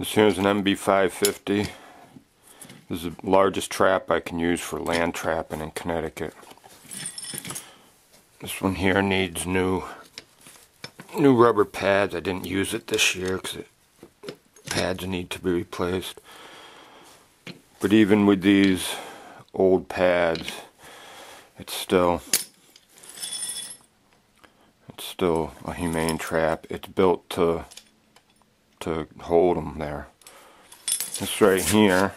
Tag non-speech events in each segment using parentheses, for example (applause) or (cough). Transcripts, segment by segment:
This here is an MB550. This is the largest trap I can use for land trapping in Connecticut. This one here needs new new rubber pads. I didn't use it this year because pads need to be replaced. But even with these old pads, it's still it's still a humane trap. It's built to to hold them there. This right here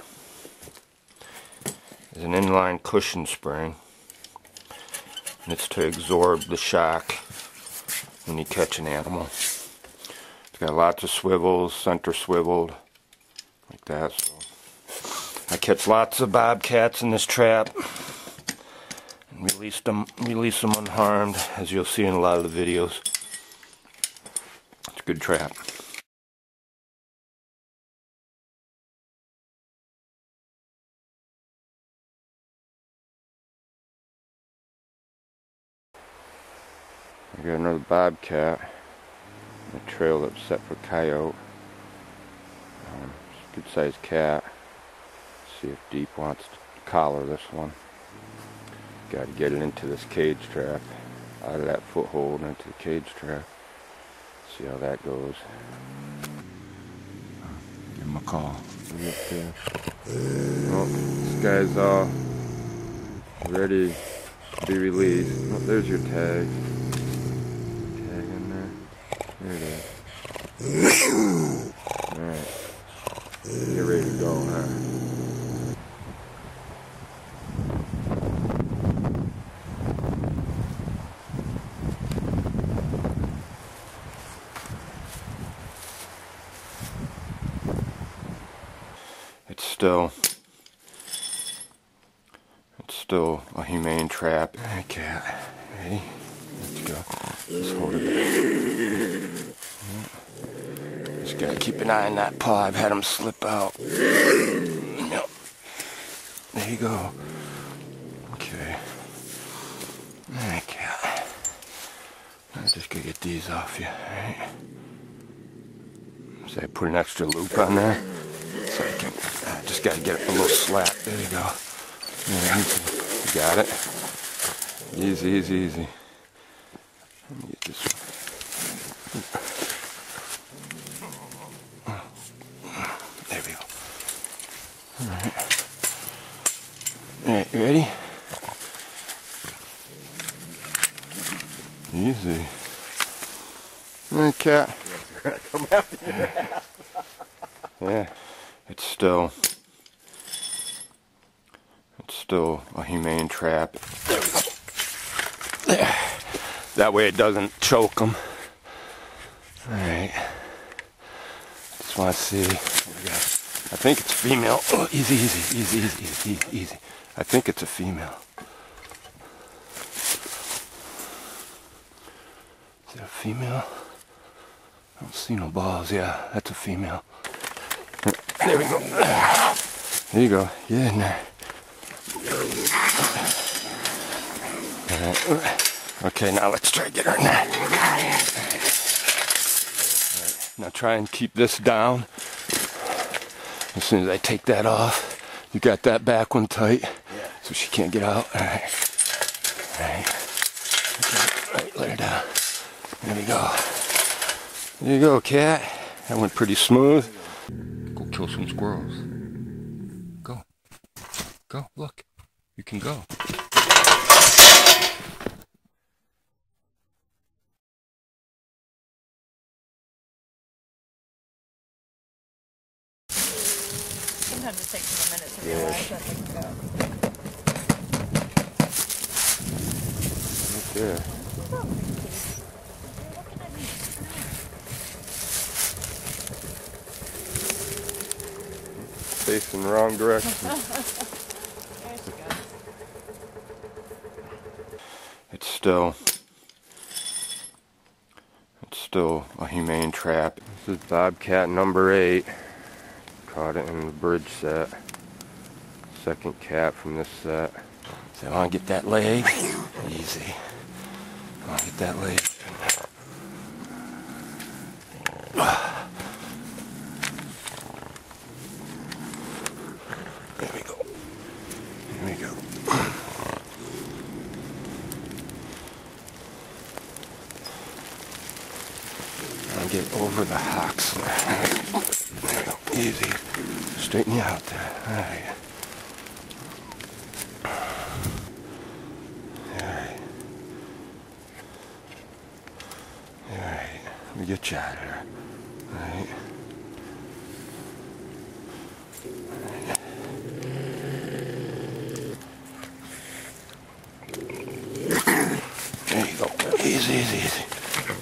is an inline cushion spring. And it's to absorb the shock when you catch an animal. It's got lots of swivels, center swiveled, like that. So I catch lots of bobcats in this trap and release them, release them unharmed, as you'll see in a lot of the videos. It's a good trap. I got another bobcat. A trail that's set for coyote. Um, good sized cat. see if Deep wants to collar this one. Got to get it into this cage trap. Out of that foothold into the cage trap. See how that goes. Give him a call. Well, this guy's all ready to be released. Oh, there's your tag. There it is. Alright. Get ready to go, huh? It's still it's still a humane trap. Okay, ready? Let's go. Let's hold it. Just gotta keep an eye on that paw. I've had him slip out. There you go. Okay. Okay. I'm just gonna get these off you. Alright. So I put an extra loop on there. So I can I just gotta get a little slap. There you go. you got it. Easy, easy, easy. Let me get this one. There we go. Alright. Alright, you ready? Easy. Alright, cat. (laughs) yeah. It's still it's still a humane trap. There. That way it doesn't choke them. Alright. Just want to see. I think it's a female. Oh, easy, easy, easy, easy, easy, easy. I think it's a female. Is that a female? I don't see no balls. Yeah, that's a female. There we go. There you go. Get in there. All right. Okay, now let's try to get her in there. Right. Now try and keep this down. As soon as I take that off, you got that back one tight, yeah. so she can't get out. All right. All right. Okay. All right, let her down. There we go. There you go, cat. That went pretty smooth. Go kill some squirrels. Go. Go, look. You can go. Sometimes it takes them a minute to realize that they can go. Okay. Facing the wrong direction. (laughs) it's still it's still a humane trap. This is bobcat number eight. Caught it in the bridge set. Second cat from this set. So I want to get that leg. Easy. I want to get that leg. There we go. Here we go. And get over the hocks. Easy. Straighten you out there. All right. All right. All right. Let me get you out of here. All right. There you go. Easy, easy, easy.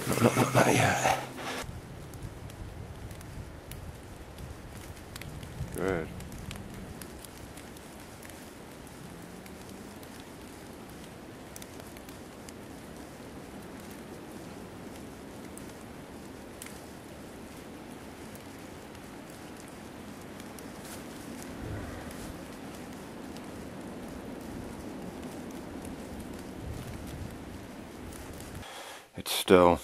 No, no, no, not yet. Good. It's still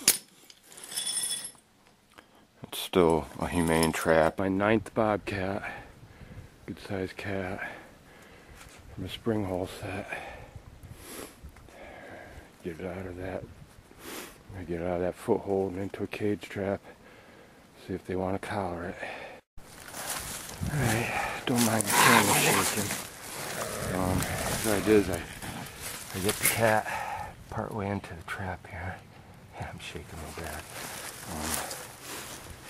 it's still a humane trap. My ninth bobcat, good sized cat from a spring hole set. Get it out of that. Get it out of that foothold and into a cage trap. See if they want to collar it. Alright, don't mind the camera shaking. Um, I did is I, I get the cat part way into the trap here. Yeah, I'm shaking real bad. Um,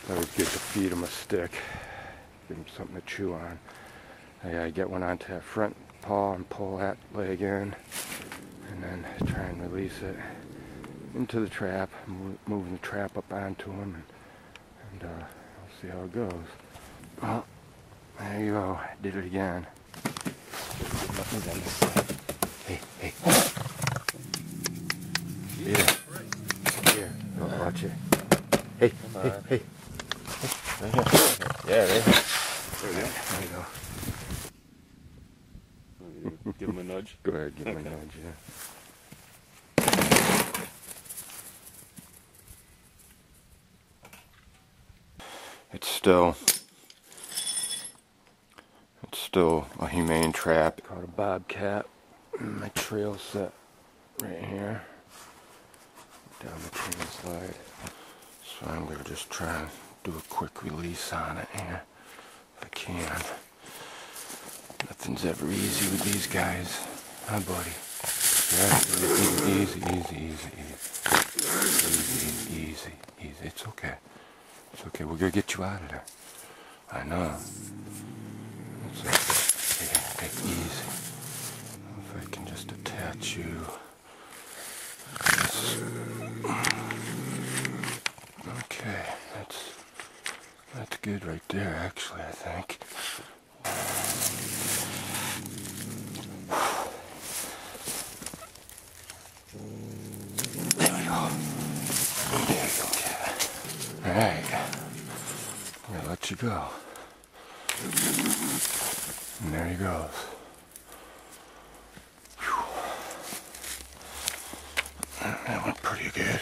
I always good to feed him a stick, give him something to chew on. I gotta get one onto that front paw and pull that leg in, and then try and release it into the trap, mo- moving the trap up onto him, and, and uh, we'll see how it goes. Well, there you go. Did it again. Nothing's on this side. Hey, hey. Here. Here. Oh, watch it. Hey, hey, hey. Right here. Yeah, right. There you go. Give him a nudge. Go ahead, give him a nudge, yeah. It's still, it's still a humane trap. Caught a bobcat. My trail set right here. Down the chain slide. So I'm gonna just try and do a quick release on it here, if I can. Nothing's ever easy with these guys. Huh, buddy? Yeah, easy, easy, easy, easy, easy. Easy, easy, easy. It's okay. It's okay. We're gonna get you out of there. I know. It's okay. Hey, hey, easy. If I can just attach you. Yes. Okay, that's that's good right there. Actually, I think. There we go. There you go. All right. Gonna let you go. And there he goes. That went pretty good.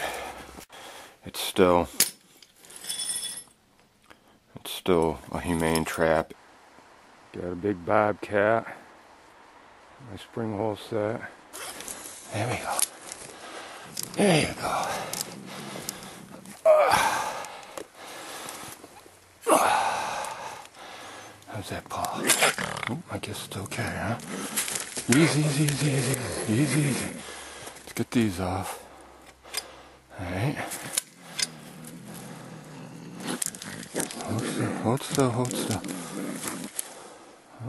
It's still, it's still a humane trap. Got a big bobcat. My spring hole set. There we go. There you go. How's that paw? Oh, I guess it's okay, huh? Easy, easy, easy, easy, easy, easy. Let's get these off. Alright. Hold still, hold still, hold still.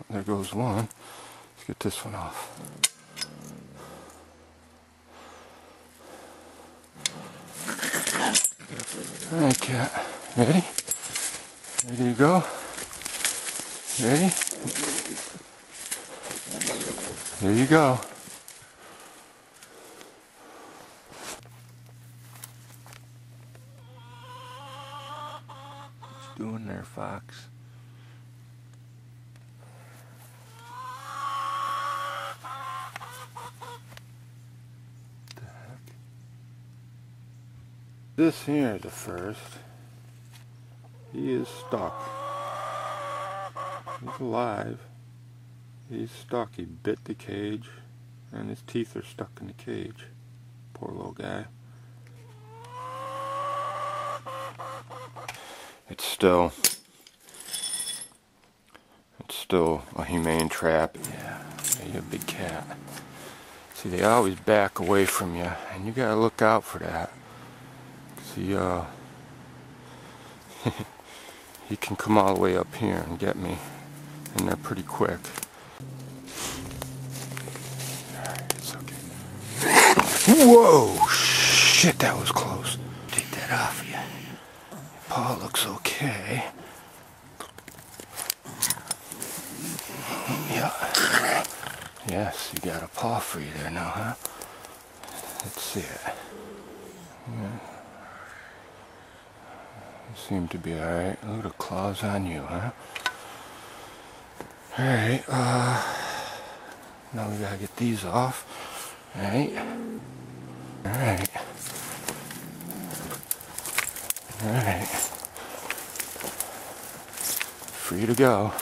There goes one. Let's get this one off. Alright, cat. Ready? Ready to go? Ready? There you go. What you doing there, Fox? This here is the first. He is stuck. He's alive. He's stuck. He bit the cage, and his teeth are stuck in the cage. Poor little guy. it's still it's still a humane trap. Yeah, you're a big cat. See, they always back away from you, and you gotta look out for that. See, uh, (laughs) he can come all the way up here and get me, and they're pretty quick. Okay. Whoa! Shit, that was close. Take that off you. Paw looks okay. Yeah. Yes, you got a paw free there now, huh? Let's see it. Yeah. Seem to be alright. At the claws on you, huh? Alright, uh, now we gotta get these off. Alright. Alright. Alright. Free to go.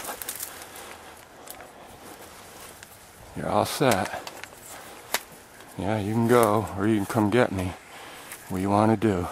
You're all set. Yeah, you can go, or you can come get me. What do you want to do?